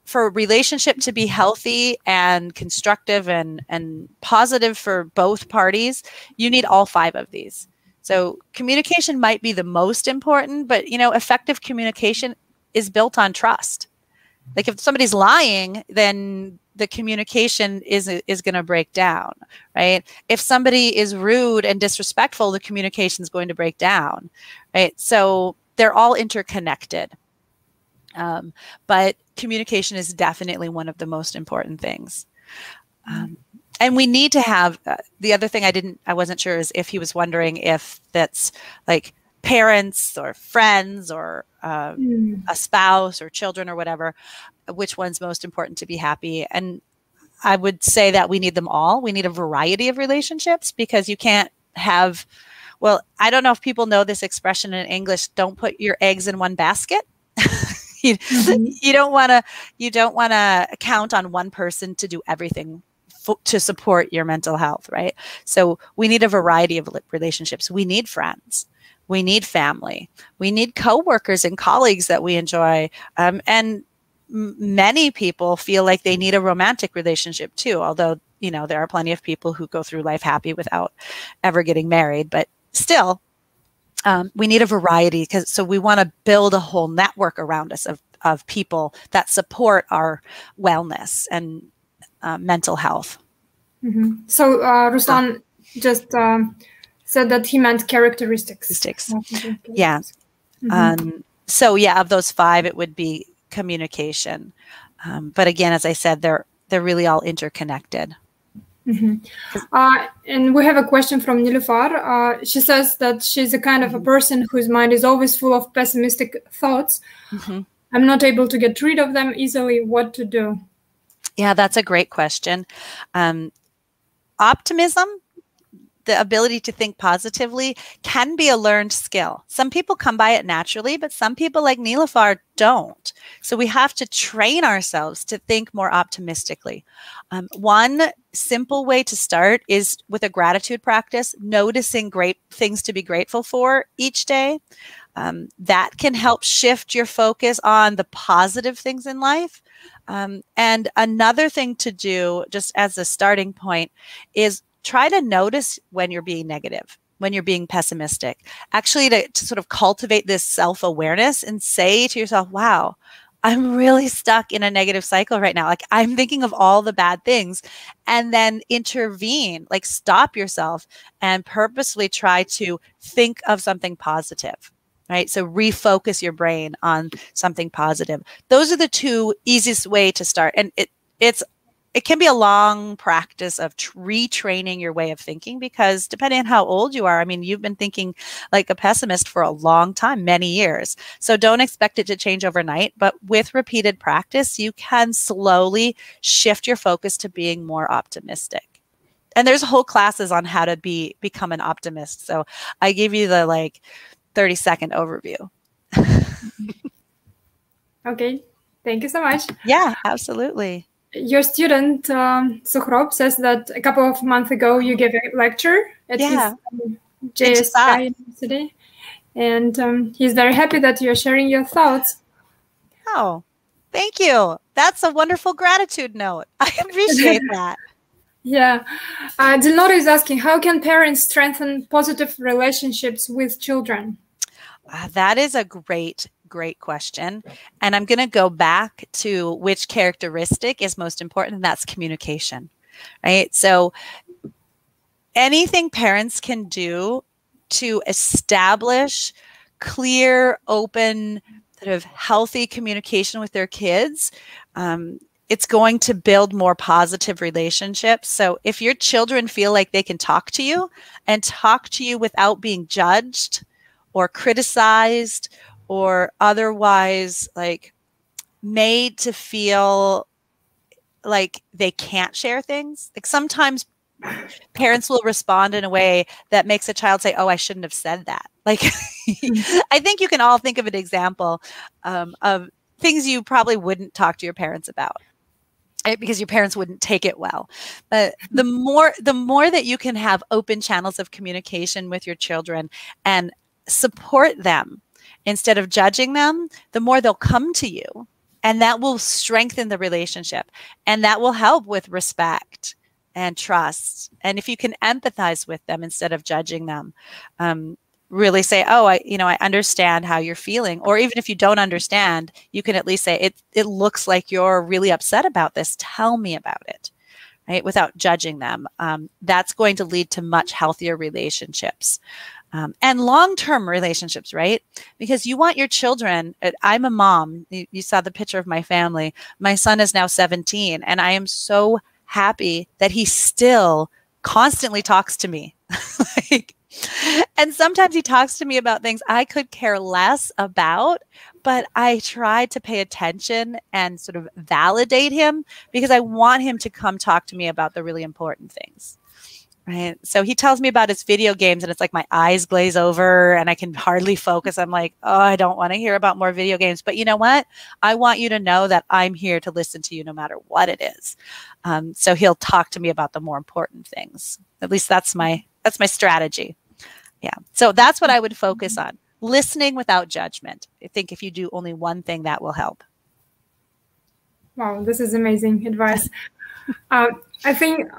for a relationship to be healthy and constructive and and positive for both parties you need all five of these. So communication might be the most important but you know effective communication is built on trust like if somebody's lying then the communication is is going to break down right? If somebody is rude and disrespectful the communication is going to break down right? So they're all interconnected. Um, but communication is definitely one of the most important things. Um, and we need to have uh, the other thing i didn't i wasn't sure is if he was wondering if that's like parents or friends or uh, mm. a spouse or children or whatever which one's most important to be happy. And i would say that we need them all. We need a variety of relationships because you can't have well i don't know if people know this expression in english don't put your eggs in one basket. You, mm-hmm. you don't want to you don't want to count on one person to do everything to support your mental health right? So we need a variety of relationships. We need friends we need family we need coworkers and colleagues that we enjoy um, and many people feel like they need a romantic relationship too although you know there are plenty of people who go through life happy without ever getting married but still um, we need a variety because so we want to build a whole network around us of, of people that support our wellness and uh, mental health mm-hmm. so uh, ruslan just um, said that he meant characteristics characteristics yeah mm-hmm. um, so yeah of those five it would be communication. Um, but again, as I said, they're they're really all interconnected. Mm-hmm. Uh, and we have a question from Nilufar. Uh, she says that she's a kind of a mm-hmm. person whose mind is always full of pessimistic thoughts. Mm-hmm. I'm not able to get rid of them easily. What to do? Yeah, that's a great question. Um, optimism the ability to think positively can be a learned skill. Some people come by it naturally, but some people like Nilufar don't. So we have to train ourselves to think more optimistically. Um, one simple way to start is with a gratitude practice, noticing great things to be grateful for each day. Um, that can help shift your focus on the positive things in life. Um, and another thing to do, just as a starting point, is try to notice when you're being negative when you're being pessimistic actually to, to sort of cultivate this self-awareness and say to yourself wow I'm really stuck in a negative cycle right now. Like I'm thinking of all the bad things and then intervene, like stop yourself and purposely try to think of something positive. Right. So refocus your brain on something positive. Those are the two easiest way to start. And it it's it can be a long practice of retraining your way of thinking because depending on how old you are, I mean, you've been thinking like a pessimist for a long time, many years. So don't expect it to change overnight, but with repeated practice, you can slowly shift your focus to being more optimistic. And there's whole classes on how to be become an optimist. So I give you the like 30 second overview. okay. Thank you so much. Yeah, absolutely your student um, says that a couple of months ago you gave a lecture at yeah. his um, JSI University, and um, he's very happy that you're sharing your thoughts. Oh, thank you. That's a wonderful gratitude note. I appreciate that. Yeah. Uh, Dilnora is asking, how can parents strengthen positive relationships with children? Uh, that is a great great question. And I'm going to go back to which characteristic is most important, and that's communication, right? So, anything parents can do to establish clear, open, sort of healthy communication with their kids. Um, it's going to build more positive relationships. So, if your children feel like they can talk to you and talk to you without being judged or criticized or otherwise like made to feel like they can't share things. Like sometimes parents will respond in a way that makes a child say, "Oh, I shouldn't have said that." Like, I think you can all think of an example um, of things you probably wouldn't talk to your parents about eh, because your parents wouldn't take it well but the more the more that you can have open channels of communication with your children and support them instead of judging them, the more they'll come to you. And that will strengthen the relationship. And that will help with respect and trust. And if you can empathize with them instead of judging them, um, really say, "Oh, I, you know, I understand how you're feeling." Or even if you don't understand, you can at least say, "It, it looks like you're really upset about this. Tell me about it." Right, without judging them, um, that's going to lead to much healthier relationships um, and long-term relationships right? Because you want your children uh, i'm a mom you, you, saw the picture of my family. My son is now 17 and i am so happy that he still constantly talks to me. Like and sometimes he talks to me about things i could care less about but i try to pay attention and sort of validate him because i want him to come talk to me about the really important things Right. So he tells me about his video games, and it's like my eyes glaze over and I can hardly focus. I'm like, oh, I don't want to hear about more video games. But you know what? I want you to know that I'm here to listen to you no matter what it is. Um, so he'll talk to me about the more important things. At least that's my that's my strategy. Yeah. So that's what I would focus on. Listening without judgment. I think if you do only one thing, that will help. Wow, this is amazing advice. uh, I think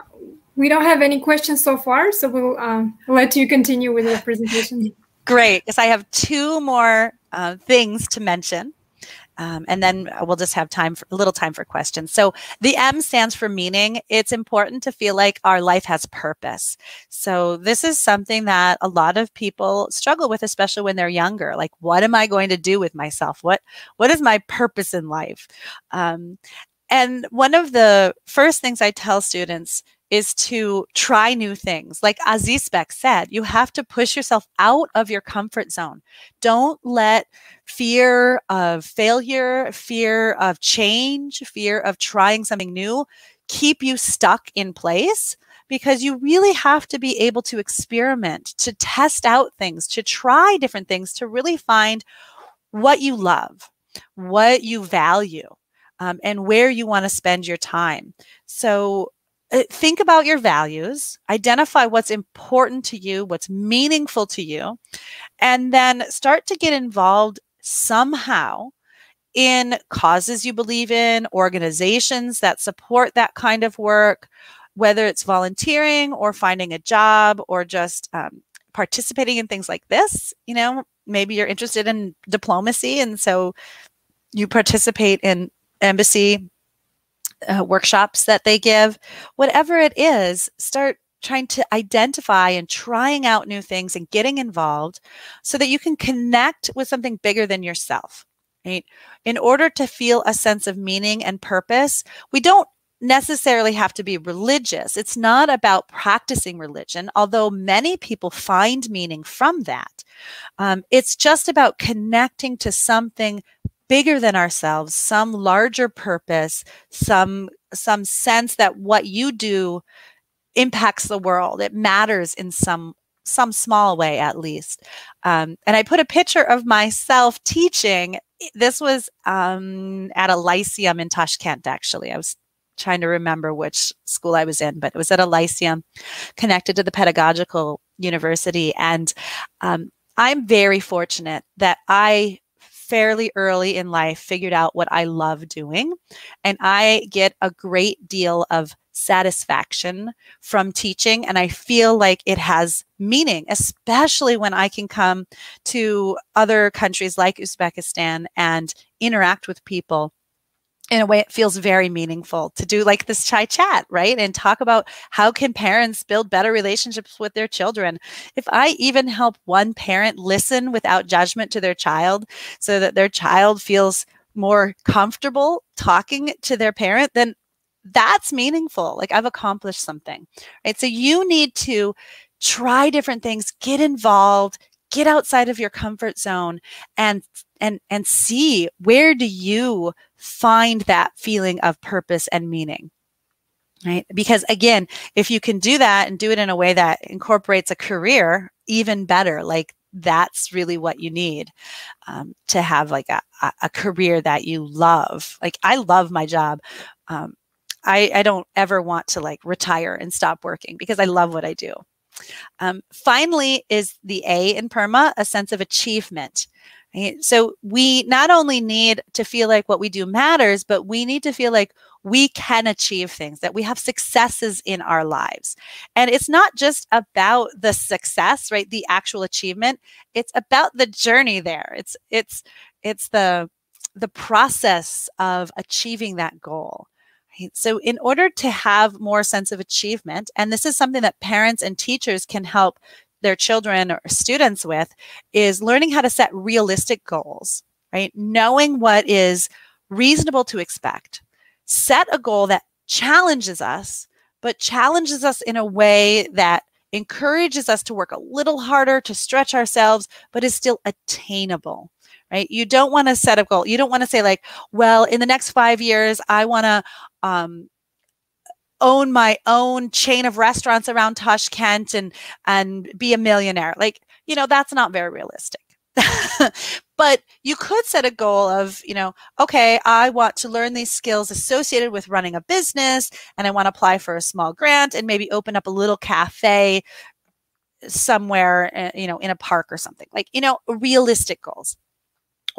we don't have any questions so far, so we'll um, let you continue with your presentation. Great, because I have two more uh, things to mention. Um, and then we'll just have time for a little time for questions. So the M stands for meaning. It's important to feel like our life has purpose. So this is something that a lot of people struggle with, especially when they're younger. Like, what am I going to do with myself? What what is my purpose in life? Um, and one of the first things I tell students is to try new things. Like Azizbek said, you have to push yourself out of your comfort zone. Don't let fear of failure, fear of change, fear of trying something new keep you stuck in place because you really have to be able to experiment, to test out things, to try different things, to really find what you love, what you value. Um, and where you want to spend your time. So, think about your values, identify what's important to you, what's meaningful to you, and then start to get involved somehow in causes you believe in, organizations that support that kind of work, whether it's volunteering or finding a job or just um, participating in things like this. You know, maybe you're interested in diplomacy, and so you participate in embassy uh, workshops that they give, whatever it is, start trying to identify and trying out new things and getting involved so that you can connect with something bigger than yourself. Right? In order to feel a sense of meaning and purpose, we don't necessarily have to be religious. It's not about practicing religion, although many people find meaning from that. Um, it's just about connecting to something bigger than ourselves, some larger purpose, some some sense that what you do impacts the world. It matters in some some small way at least. Um, and I put a picture of myself teaching. This was um, at a lyceum in Tashkent, actually. I was trying to remember which school I was in, but it was at a lyceum connected to the pedagogical university. And um, I'm very fortunate that I fairly early in life figured out what I love doing. And I get a great deal of satisfaction from teaching. And I feel like it has meaning, especially when I can come to other countries like Uzbekistan and interact with people in a way it feels very meaningful to do like this chai chat right? And talk about how can parents build better relationships with their children. If i even help one parent listen without judgment to their child so that their child feels more comfortable talking to their parent then that's meaningful. Like i've accomplished something right? So you need to try different things get involved get outside of your comfort zone and and and see where do you find that feeling of purpose and meaning right? Because again if you can do that and do it in a way that incorporates a career even better like that's really what you need um, to have like a, a career that you love. Like i love my job. Um, I, I don't ever want to like retire and stop working because i love what i do um, finally, is the A in PERMA, a sense of achievement. Right? So we not only need to feel like what we do matters, but we need to feel like we can achieve things, that we have successes in our lives. And it's not just about the success, right? The actual achievement. It's about the journey there. It's it's it's the the process of achieving that goal. So, in order to have more sense of achievement, and this is something that parents and teachers can help their children or students with, is learning how to set realistic goals, right? Knowing what is reasonable to expect. Set a goal that challenges us, but challenges us in a way that encourages us to work a little harder, to stretch ourselves, but is still attainable right? You don't want to set a goal. You don't want to say like, well, in the next five years, I want to um, own my own chain of restaurants around Tashkent and and be a millionaire. Like, you know, that's not very realistic. but you could set a goal of, you know, okay, I want to learn these skills associated with running a business and I want to apply for a small grant and maybe open up a little cafe somewhere, eh, you know, in a park or something. Like, you know, realistic goals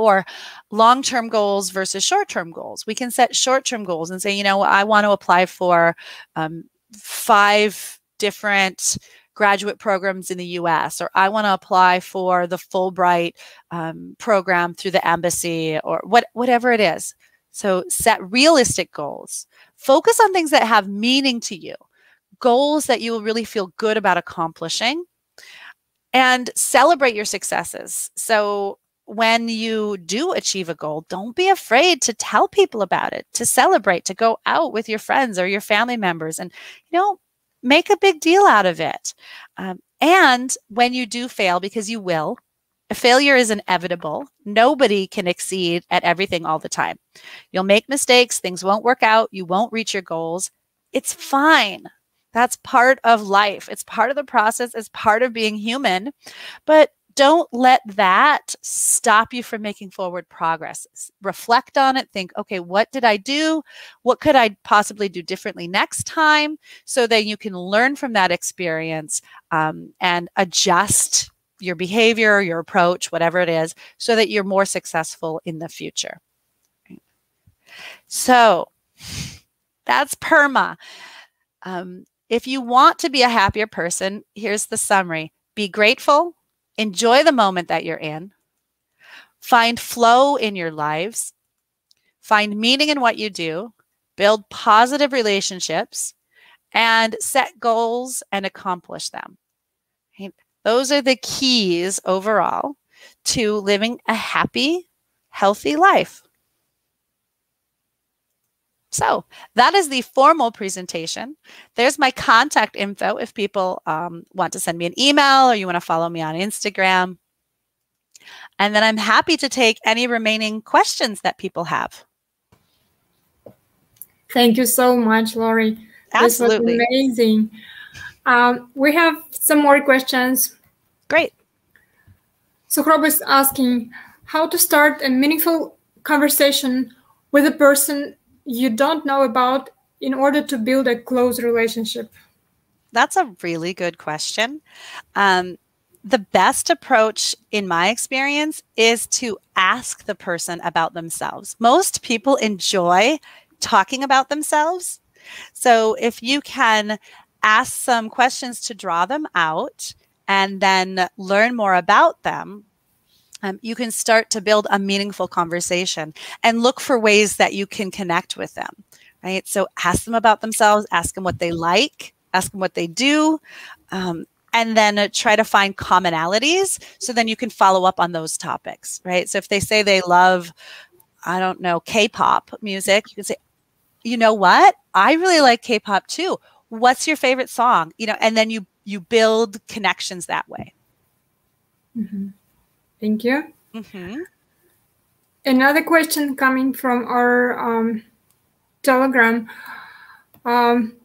or long term goals versus short term goals. We can set short term goals and say, you know, I want to apply for um, five different graduate programs in the US, or I want to apply for the Fulbright um, program through the embassy, or what, whatever it is. So set realistic goals. Focus on things that have meaning to you, goals that you will really feel good about accomplishing, and celebrate your successes. So when you do achieve a goal, don't be afraid to tell people about it, to celebrate, to go out with your friends or your family members and, you know, make a big deal out of it. Um, and when you do fail, because you will, failure is inevitable. Nobody can exceed at everything all the time. You'll make mistakes, things won't work out, you won't reach your goals. It's fine. That's part of life. It's part of the process, it's part of being human. But don't let that stop you from making forward progress. Reflect on it. Think, okay, what did I do? What could I possibly do differently next time? So that you can learn from that experience um, and adjust your behavior, your approach, whatever it is, so that you're more successful in the future. So that's PERMA. Um, if you want to be a happier person, here's the summary be grateful, Enjoy the moment that you're in. Find flow in your lives. find meaning in what you do, build positive relationships, and set goals and accomplish them. Those are the keys overall to living a happy, healthy life. So that is the formal presentation. There's my contact info if people um, want to send me an email or you want to follow me on Instagram. And then I'm happy to take any remaining questions that people have. Thank you so much, Laurie. Absolutely. This was amazing. Um, we have some more questions. Great. So Rob is asking how to start a meaningful conversation with a person you don't know about in order to build a close relationship? That's a really good question. Um, the best approach, in my experience, is to ask the person about themselves. Most people enjoy talking about themselves. So if you can ask some questions to draw them out and then learn more about them, um, you can start to build a meaningful conversation and look for ways that you can connect with them, right? So ask them about themselves, ask them what they like, ask them what they do, um, and then uh, try to find commonalities so then you can follow up on those topics, right? So if they say they love, I don't know, K pop music, you can say, you know what? I really like K pop too. What's your favorite song? You know, and then you you build connections that way. Mm-hmm. Thank you. Mm-hmm. Another question coming from our um, Telegram. Um,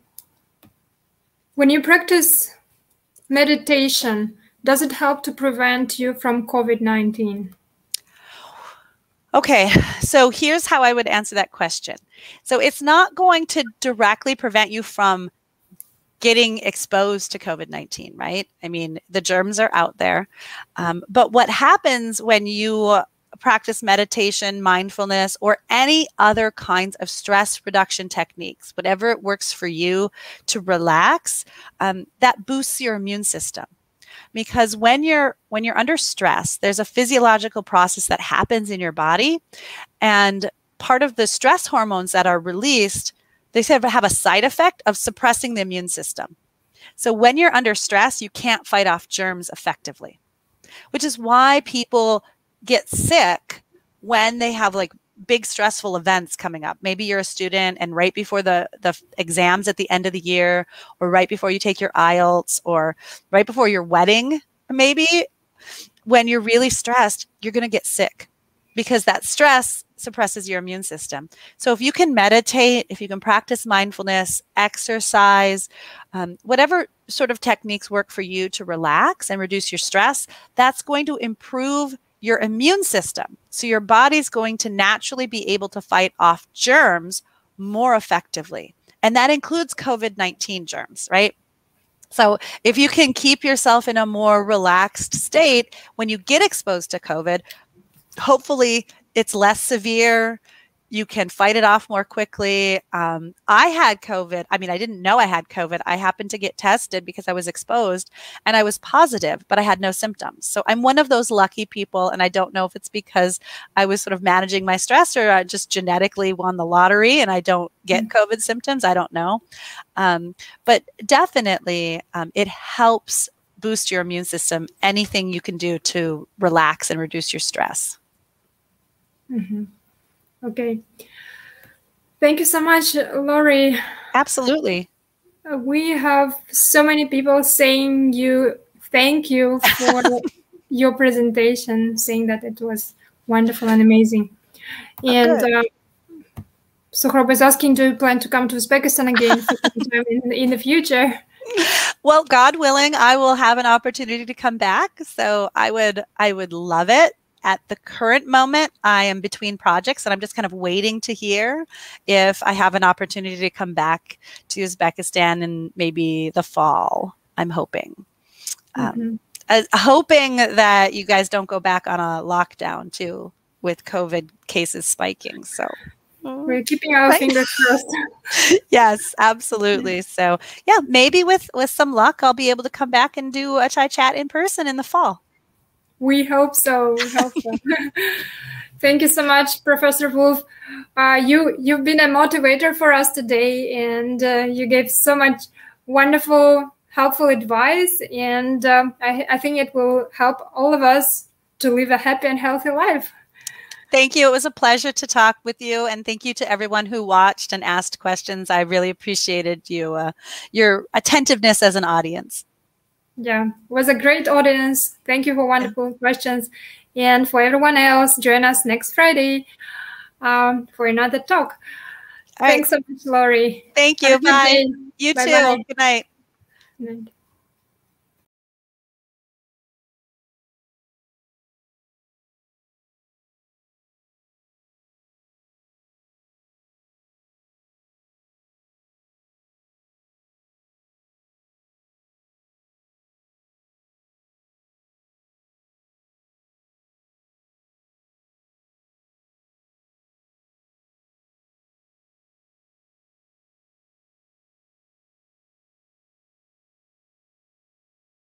when you practice meditation, does it help to prevent you from COVID 19? Okay, so here's how I would answer that question. So it's not going to directly prevent you from getting exposed to COVID 19, right? I mean, the germs are out there. Um, but what happens when you practice meditation, mindfulness, or any other kinds of stress reduction techniques, whatever it works for you to relax, um, that boosts your immune system because when you're when you're under stress there's a physiological process that happens in your body and part of the stress hormones that are released they have a side effect of suppressing the immune system. So when you're under stress, you can't fight off germs effectively, which is why people get sick when they have like big stressful events coming up. Maybe you're a student and right before the the exams at the end of the year or right before you take your IELTS or right before your wedding, maybe when you're really stressed, you're going to get sick because that stress suppresses your immune system. So if you can meditate, if you can practice mindfulness, exercise, um, whatever sort of techniques work for you to relax and reduce your stress, that's going to improve your immune system. So your body's going to naturally be able to fight off germs more effectively. And that includes COVID 19 germs, right? So, if you can keep yourself in a more relaxed state when you get exposed to COVID, hopefully it's less severe. You can fight it off more quickly. Um, I had COVID. I mean, I didn't know I had COVID. I happened to get tested because I was exposed and I was positive, but I had no symptoms. So I'm one of those lucky people. And I don't know if it's because I was sort of managing my stress or I just genetically won the lottery and I don't get mm-hmm. COVID symptoms. I don't know. Um, but definitely, um, it helps boost your immune system. Anything you can do to relax and reduce your stress. Mm-hmm. Okay. Thank you so much, Laurie. Absolutely. We have so many people saying you thank you for your presentation, saying that it was wonderful and amazing. Oh, and uh, Sohrab is asking, do you plan to come to Uzbekistan again in, in the future? Well, God willing, I will have an opportunity to come back. So I would I would love it at the current moment, I am between projects and I'm just kind of waiting to hear if I have an opportunity to come back to Uzbekistan in maybe the fall. I'm hoping. Um, mm-hmm. Um, uh, hoping that you guys don't go back on a lockdown too with COVID cases spiking. So we're keeping our fingers crossed. yes, absolutely. So yeah, maybe with with some luck, I'll be able to come back and do a chai chat in person in the fall. We hope so. We hope so. Thank you so much, Professor Wolfe. Uh, you you've been a motivator for us today, and uh, you gave so much wonderful, helpful advice, and um, I, I think it will help all of us to live a happy and healthy life. Thank you. It was a pleasure to talk with you, and thank you to everyone who watched and asked questions. I really appreciated you, uh, your attentiveness as an audience. Yeah, it was a great audience. Thank you for wonderful questions. And for everyone else, join us next Friday um, for another talk. All Thanks right. so much, Laurie. Thank you. Bye. You Bye too. -bye. Good night. Good night.